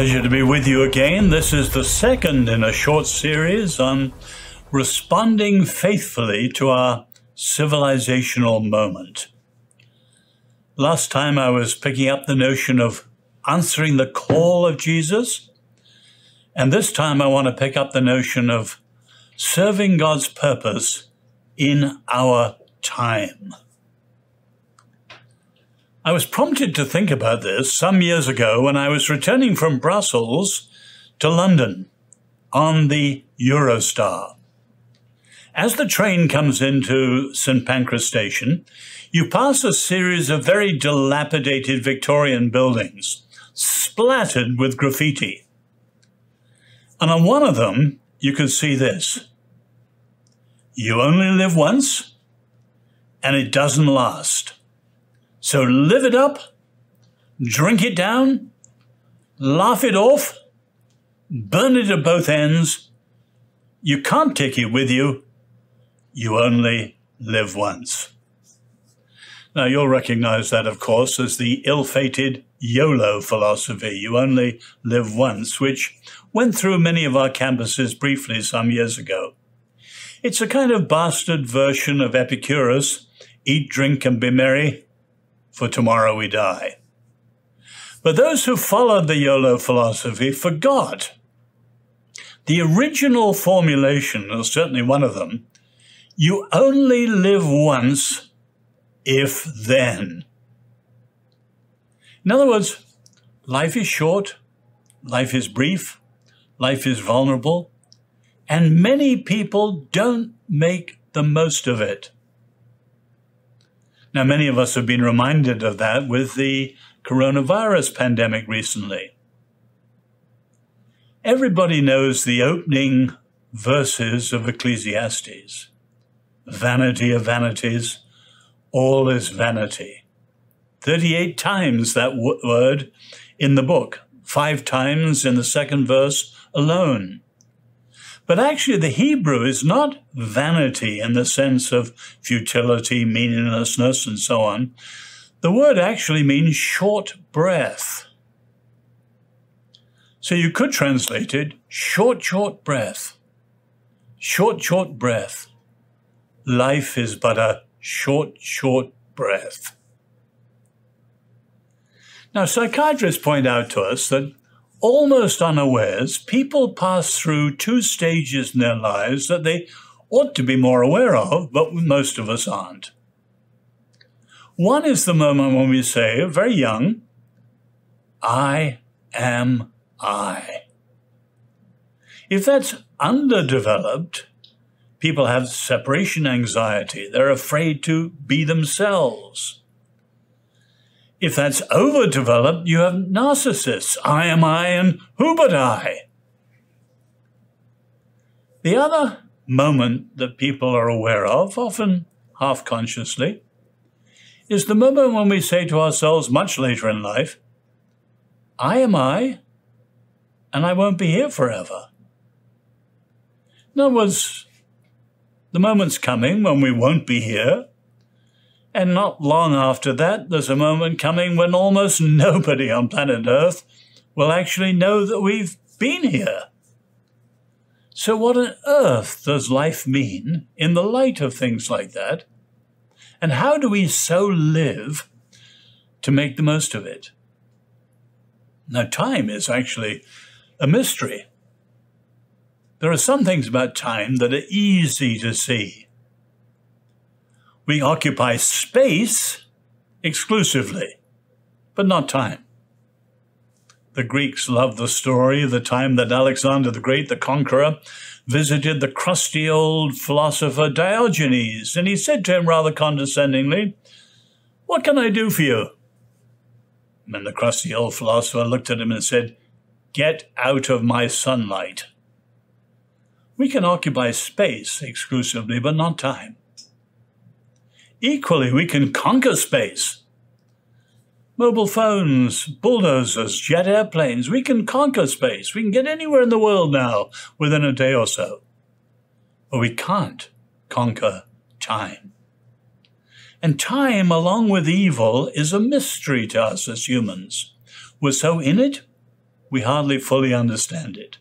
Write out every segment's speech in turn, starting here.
Pleasure to be with you again. This is the second in a short series on responding faithfully to our civilizational moment. Last time I was picking up the notion of answering the call of Jesus, and this time I want to pick up the notion of serving God's purpose in our time. I was prompted to think about this some years ago when I was returning from Brussels to London on the Eurostar. As the train comes into St. Pancras Station, you pass a series of very dilapidated Victorian buildings, splattered with graffiti. And on one of them, you can see this. You only live once, and it doesn't last. So live it up, drink it down, laugh it off, burn it at both ends. You can't take it with you. You only live once. Now, you'll recognize that, of course, as the ill fated YOLO philosophy. You only live once, which went through many of our campuses briefly some years ago. It's a kind of bastard version of Epicurus eat, drink, and be merry, for tomorrow we die. But those who followed the YOLO philosophy forgot the original formulation, or certainly one of them, you only live once if then. In other words, life is short, life is brief, life is vulnerable, and many people don't make the most of it. Now, many of us have been reminded of that with the coronavirus pandemic recently. Everybody knows the opening verses of Ecclesiastes vanity of vanities, all is vanity. 38 times that word in the book, five times in the second verse alone. But actually, the Hebrew is not vanity in the sense of futility, meaninglessness, and so on. The word actually means short breath. So you could translate it short, short breath. Short, short breath. Life is but a short, short breath. Now, psychiatrists point out to us that almost unawares, people pass through two stages in their lives that they ought to be more aware of, but most of us aren't. One is the moment when we say, very young, I am I. If that's underdeveloped, people have separation anxiety. They're afraid to be themselves. If that's overdeveloped, you have narcissists. I am I and who but I? The other moment that people are aware of, often half consciously, is the moment when we say to ourselves much later in life, I am I, and I won't be here forever. In other words, the moment's coming when we won't be here, and not long after that, there's a moment coming when almost nobody on planet Earth will actually know that we've been here. So, what on earth does life mean in the light of things like that? And how do we so live to make the most of it? Now, time is actually a mystery. There are some things about time that are easy to see we occupy space exclusively, but not time. The Greeks loved the story of the time that Alexander the Great, the conqueror, visited the crusty old philosopher Diogenes, and he said to him rather condescendingly, What can I do for you? And the crusty old philosopher looked at him and said, Get out of my sunlight. We can occupy space exclusively, but not time. Equally, we can conquer space. Mobile phones, bulldozers, jet airplanes, we can conquer space. We can get anywhere in the world now within a day or so. But we can't conquer time. And time, along with evil, is a mystery to us as humans. We're so in it, we hardly fully understand it.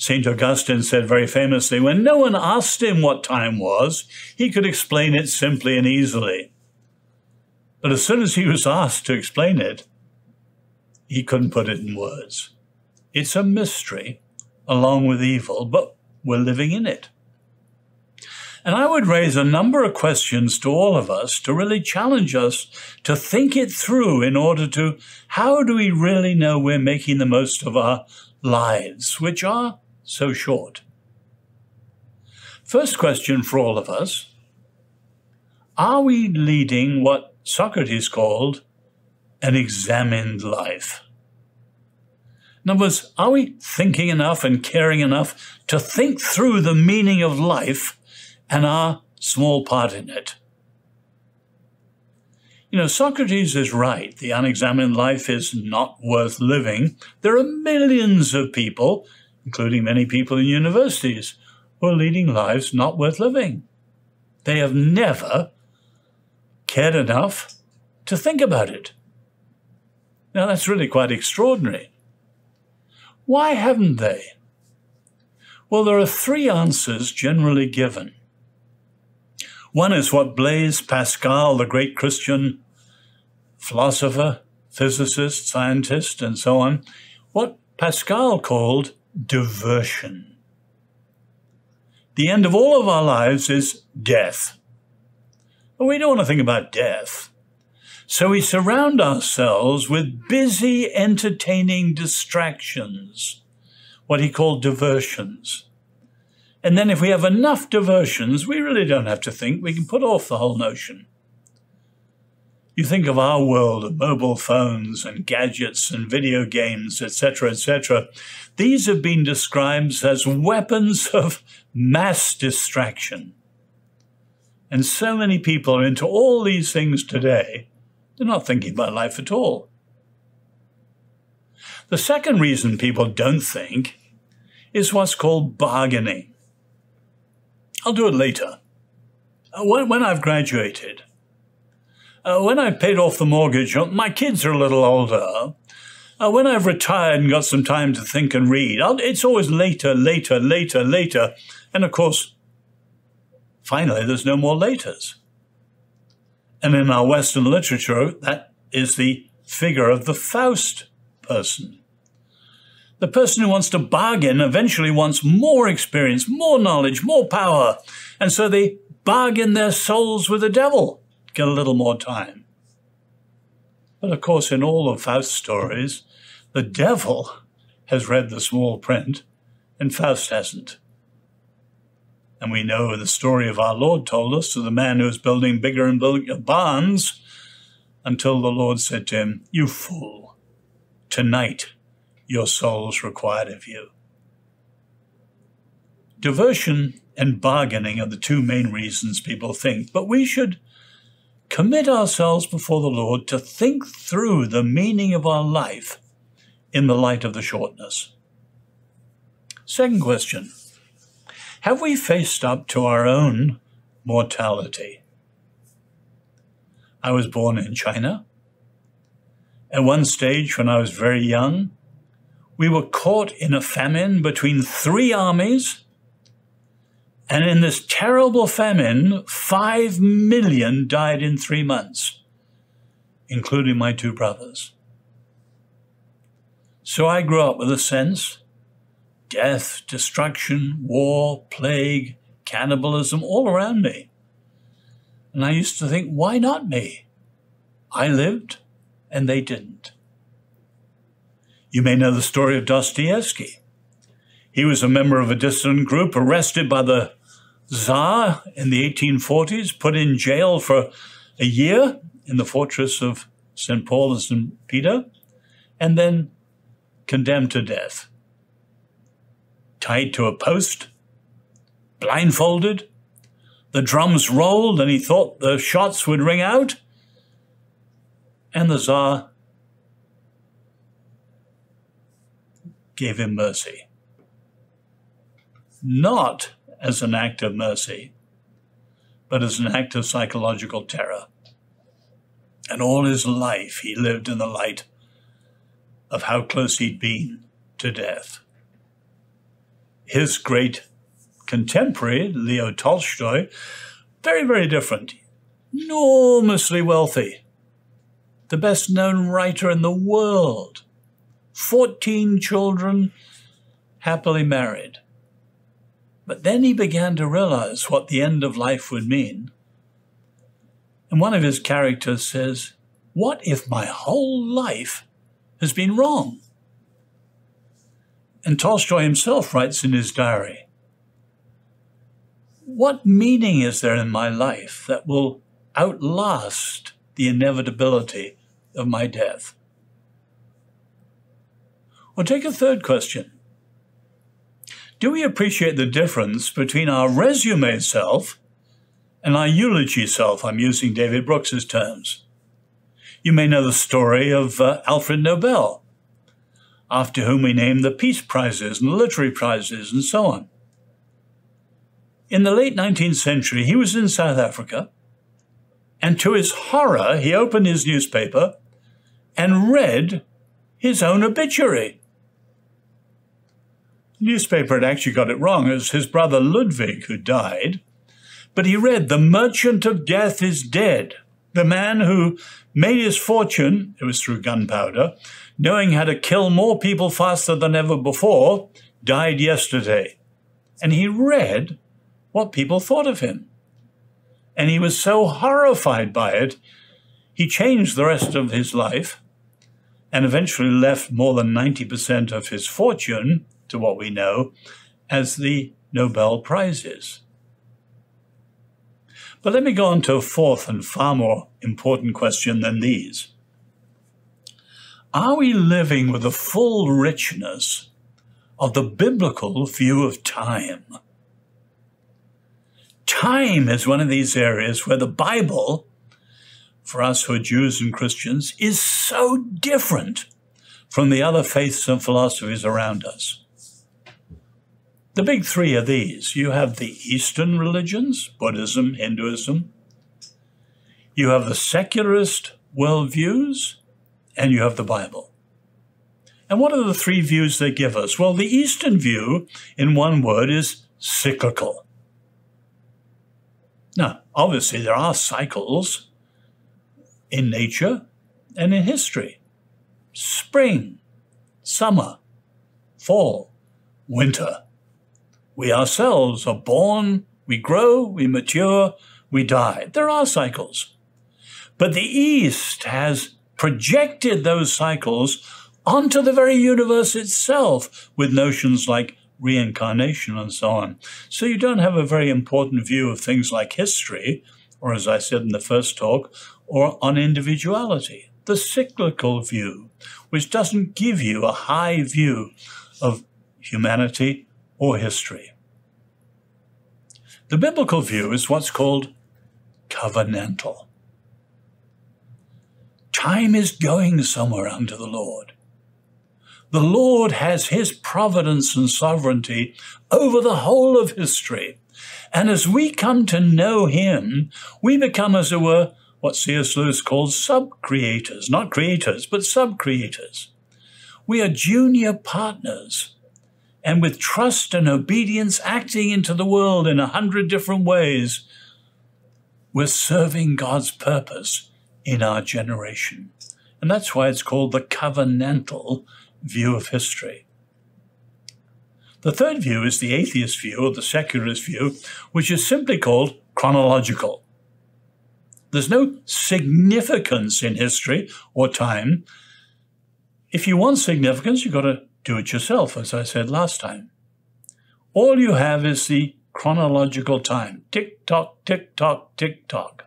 St. Augustine said very famously, when no one asked him what time was, he could explain it simply and easily. But as soon as he was asked to explain it, he couldn't put it in words. It's a mystery along with evil, but we're living in it. And I would raise a number of questions to all of us to really challenge us to think it through in order to how do we really know we're making the most of our lives, which are so short? First question for all of us Are we leading what Socrates called an examined life? In other words, are we thinking enough and caring enough to think through the meaning of life and our small part in it? You know, Socrates is right. The unexamined life is not worth living. There are millions of people, including many people in universities, who are leading lives not worth living. They have never cared enough to think about it. Now, that's really quite extraordinary. Why haven't they? Well, there are three answers generally given. One is what Blaise Pascal, the great Christian philosopher, physicist, scientist, and so on, what Pascal called diversion. The end of all of our lives is death. But we don't want to think about death. So we surround ourselves with busy, entertaining distractions, what he called diversions. And then if we have enough diversions, we really don't have to think. We can put off the whole notion. You think of our world of mobile phones and gadgets and video games, etc., etc. These have been described as weapons of mass distraction. And so many people are into all these things today they're not thinking about life at all. The second reason people don't think is what's called bargaining. I'll do it later. Uh, when, when I've graduated, uh, when I've paid off the mortgage, uh, my kids are a little older. Uh, when I've retired and got some time to think and read, I'll, it's always later, later, later, later. And of course, finally, there's no more laters. And in our Western literature, that is the figure of the Faust person. The person who wants to bargain eventually wants more experience, more knowledge, more power. And so they bargain their souls with the devil, get a little more time. But of course, in all of Faust's stories, the devil has read the small print and Faust hasn't. And we know the story of our Lord told us of the man who was building bigger and bigger barns until the Lord said to him, You fool, tonight your soul's required of you. Diversion and bargaining are the two main reasons people think, but we should commit ourselves before the Lord to think through the meaning of our life in the light of the shortness. Second question have we faced up to our own mortality? I was born in China. At one stage, when I was very young, we were caught in a famine between three armies. And in this terrible famine, five million died in three months, including my two brothers. So I grew up with a sense death, destruction, war, plague, cannibalism all around me. And I used to think, why not me? I lived and they didn't. You may know the story of Dostoevsky. He was a member of a dissident group arrested by the Tsar in the 1840s, put in jail for a year in the fortress of St. Paul and St. Peter, and then condemned to death tied to a post, blindfolded. The drums rolled, and he thought the shots would ring out. And the Tsar gave him mercy. Not as an act of mercy, but as an act of psychological terror. And all his life he lived in the light of how close he'd been to death. His great contemporary, Leo Tolstoy, very, very different. Enormously wealthy. The best known writer in the world. 14 children, happily married. But then he began to realize what the end of life would mean. And one of his characters says, What if my whole life has been wrong? And Tolstoy himself writes in his diary, What meaning is there in my life that will outlast the inevitability of my death? Or take a third question. Do we appreciate the difference between our resume self and our eulogy self? I'm using David Brooks's terms. You may know the story of uh, Alfred Nobel, after whom we name the Peace Prizes and the literary prizes and so on. In the late 19th century, he was in South Africa, and to his horror, he opened his newspaper and read his own obituary. Newspaper had actually got it wrong. It was his brother Ludwig who died, but he read, The merchant of death is dead. The man who made his fortune, it was through gunpowder, knowing how to kill more people faster than ever before, died yesterday. And he read what people thought of him. And he was so horrified by it, he changed the rest of his life and eventually left more than 90% of his fortune, to what we know, as the Nobel Prizes. But let me go on to a fourth and far more important question than these. Are we living with the full richness of the biblical view of time? Time is one of these areas where the Bible, for us who are Jews and Christians, is so different from the other faiths and philosophies around us. The big three are these you have the Eastern religions, Buddhism, Hinduism, you have the secularist worldviews, and you have the Bible. And what are the three views they give us? Well, the Eastern view, in one word, is cyclical. Now, obviously, there are cycles in nature and in history spring, summer, fall, winter. We ourselves are born, we grow, we mature, we die. There are cycles. But the East has projected those cycles onto the very universe itself with notions like reincarnation and so on. So you don't have a very important view of things like history, or as I said in the first talk, or on individuality. The cyclical view, which doesn't give you a high view of humanity or history. The biblical view is what's called covenantal. Time is going somewhere unto the Lord. The Lord has his providence and sovereignty over the whole of history. And as we come to know him, we become, as it were, what C.S. Lewis calls sub-creators, not creators, but sub-creators. We are junior partners. And with trust and obedience acting into the world in a hundred different ways, we're serving God's purpose in our generation. And that's why it's called the covenantal view of history. The third view is the atheist view or the secularist view, which is simply called chronological. There's no significance in history or time. If you want significance, you've got to do it yourself, as I said last time. All you have is the chronological time tick tock, tick tock, tick tock.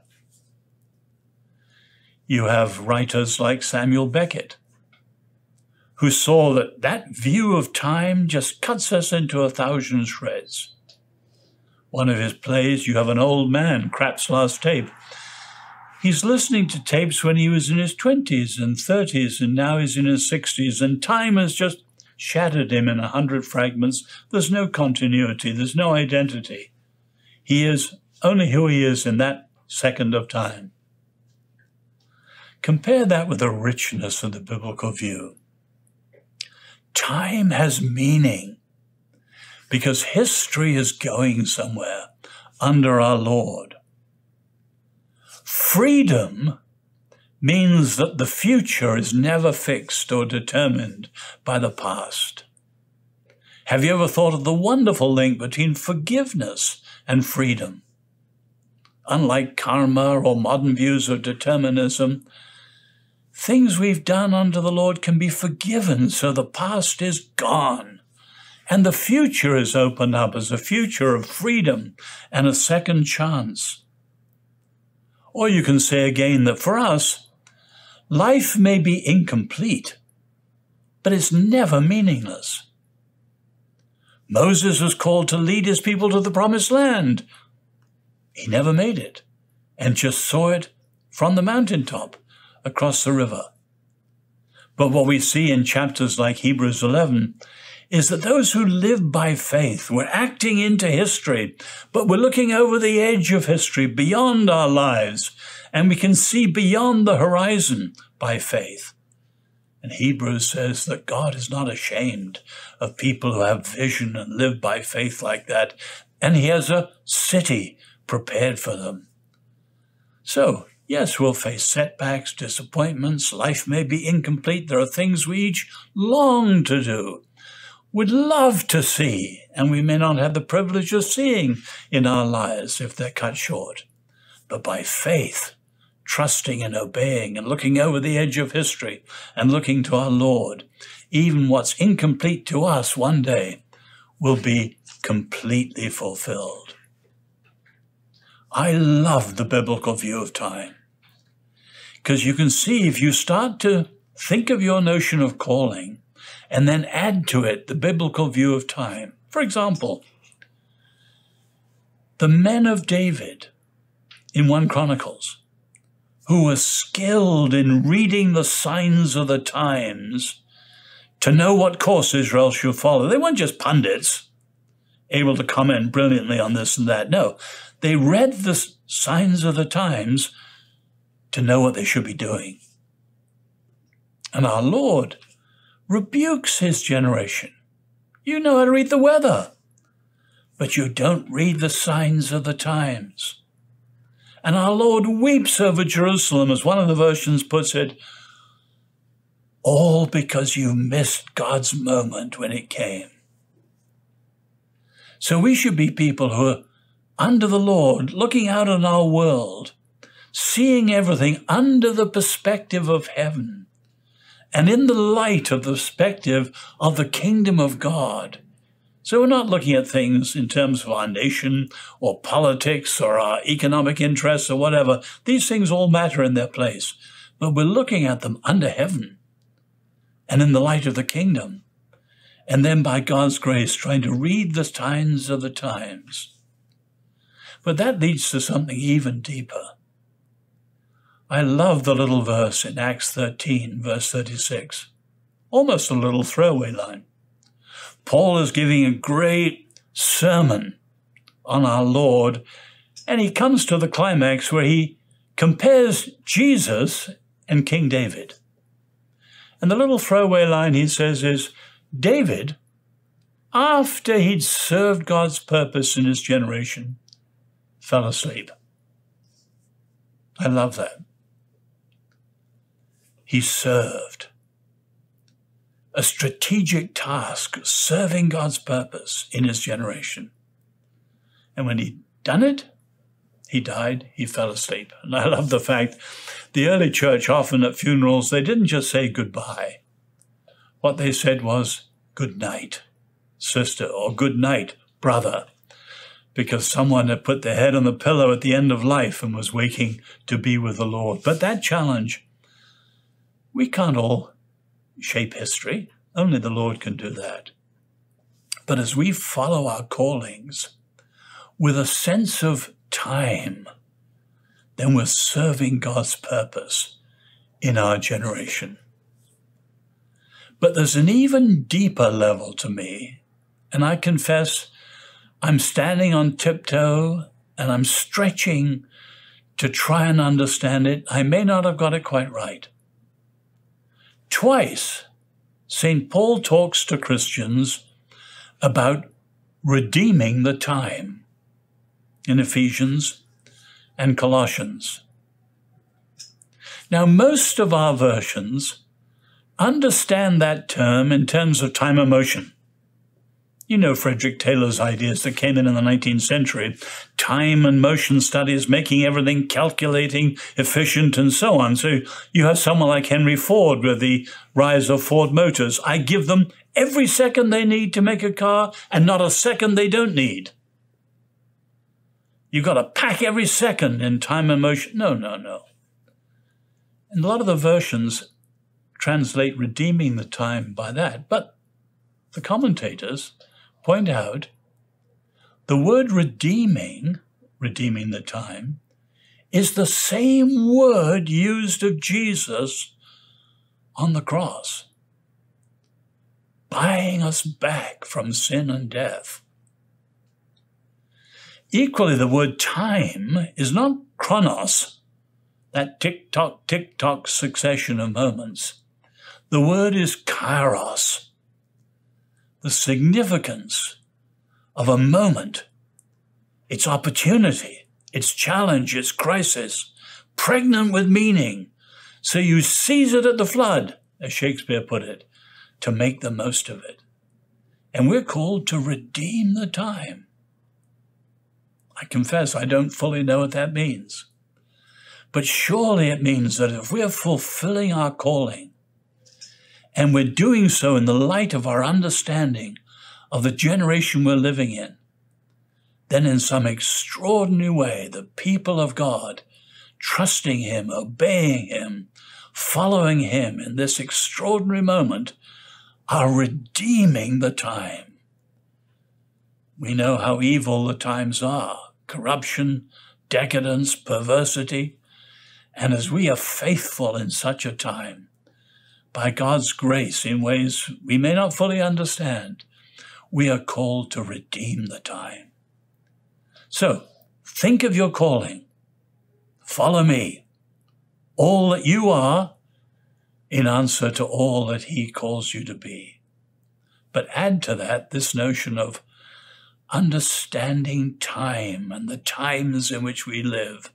You have writers like Samuel Beckett, who saw that that view of time just cuts us into a thousand shreds. One of his plays, you have an old man, Krapp's last tape. He's listening to tapes when he was in his 20s and 30s, and now he's in his 60s, and time has just shattered him in a hundred fragments. There's no continuity, there's no identity. He is only who he is in that second of time. Compare that with the richness of the biblical view. time has meaning because history is going somewhere under our Lord. Freedom means that the future is never fixed or determined by the past. Have you ever thought of the wonderful link between forgiveness and freedom? Unlike karma or modern views of determinism, things we've done under the Lord can be forgiven so the past is gone. And the future is opened up as a future of freedom and a second chance. Or you can say again that for us, life may be incomplete, but it's never meaningless. Moses was called to lead his people to the promised land. He never made it and just saw it from the mountaintop across the river. But what we see in chapters like Hebrews 11 is that those who live by faith, we're acting into history, but we're looking over the edge of history beyond our lives, and we can see beyond the horizon by faith. And Hebrews says that God is not ashamed of people who have vision and live by faith like that, and He has a city prepared for them. So, yes, we'll face setbacks, disappointments, life may be incomplete. There are things we each long to do, would love to see, and we may not have the privilege of seeing in our lives if they're cut short. But by faith, trusting and obeying and looking over the edge of history and looking to our Lord, even what's incomplete to us one day will be completely fulfilled. I love the biblical view of time because you can see if you start to think of your notion of calling and then add to it the biblical view of time. For example, the men of David in 1 Chronicles who were skilled in reading the signs of the times to know what course Israel should follow. They weren't just pundits able to comment brilliantly on this and that. No, they read the signs of the times to know what they should be doing. And our Lord rebukes his generation. You know how to read the weather, but you don't read the signs of the times. And our Lord weeps over Jerusalem, as one of the versions puts it, all because you missed God's moment when it came. So we should be people who are under the Lord, looking out on our world, seeing everything under the perspective of heaven and in the light of the perspective of the kingdom of God. So we're not looking at things in terms of our nation or politics or our economic interests or whatever. These things all matter in their place. But we're looking at them under heaven and in the light of the kingdom. And then by God's grace, trying to read the signs of the times. But that leads to something even deeper. I love the little verse in Acts 13, verse 36. Almost a little throwaway line. Paul is giving a great sermon on our Lord, and he comes to the climax where he compares Jesus and King David. And the little throwaway line he says is David, after he'd served God's purpose in his generation, fell asleep. I love that. He served a strategic task serving God's purpose in his generation. And when he'd done it, he died, he fell asleep. And I love the fact the early church often at funerals, they didn't just say goodbye. What they said was good night, sister, or good night, brother, because someone had put their head on the pillow at the end of life and was waking to be with the Lord. But that challenge, we can't all shape history. Only the Lord can do that. But as we follow our callings with a sense of time, then we're serving God's purpose in our generation. But there's an even deeper level to me, and I confess I'm standing on tiptoe and I'm stretching to try and understand it. I may not have got it quite right. Twice, St. Paul talks to Christians about redeeming the time in Ephesians and Colossians. Now, most of our versions understand that term in terms of time and motion. You know Frederick Taylor's ideas that came in in the 19th century time and motion studies, making everything calculating, efficient, and so on. So you have someone like Henry Ford with the rise of Ford Motors. I give them every second they need to make a car and not a second they don't need. You've got to pack every second in time and motion. No, no, no. And a lot of the versions translate redeeming the time by that. But the commentators point out the word redeeming, redeeming the time, is the same word used of Jesus on the cross, buying us back from sin and death. Equally, the word time is not chronos, that tick tock, tick tock succession of moments. The word is kairos, the significance of a moment, its opportunity, its challenge, its crisis, pregnant with meaning. So you seize it at the flood, as Shakespeare put it, to make the most of it. And we're called to redeem the time. I confess I don't fully know what that means. But surely it means that if we're fulfilling our calling, and we're doing so in the light of our understanding of the generation we're living in, then in some extraordinary way, the people of God, trusting Him, obeying Him, following Him in this extraordinary moment, are redeeming the time. We know how evil the times are corruption, decadence, perversity. And as we are faithful in such a time, by God's grace in ways we may not fully understand, we are called to redeem the time. So think of your calling. Follow me. All that you are in answer to all that He calls you to be. But add to that this notion of understanding time and the times in which we live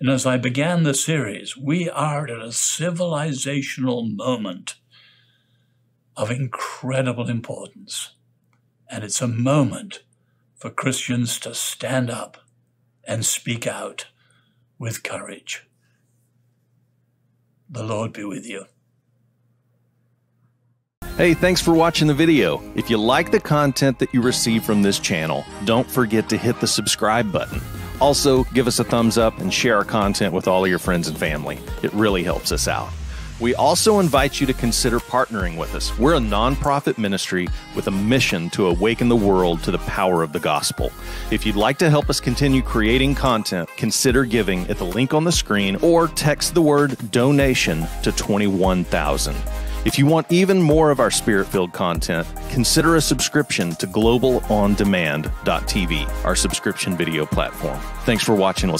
and as I began the series, we are at a civilizational moment of incredible importance. And it's a moment for Christians to stand up and speak out with courage. The Lord be with you. Hey, thanks for watching the video. If you like the content that you receive from this channel, don't forget to hit the subscribe button. Also, give us a thumbs up and share our content with all of your friends and family. It really helps us out. We also invite you to consider partnering with us. We're a nonprofit ministry with a mission to awaken the world to the power of the gospel. If you'd like to help us continue creating content, consider giving at the link on the screen or text the word donation to 21000. If you want even more of our spirit filled content, consider a subscription to globalondemand.tv, our subscription video platform. Thanks for watching.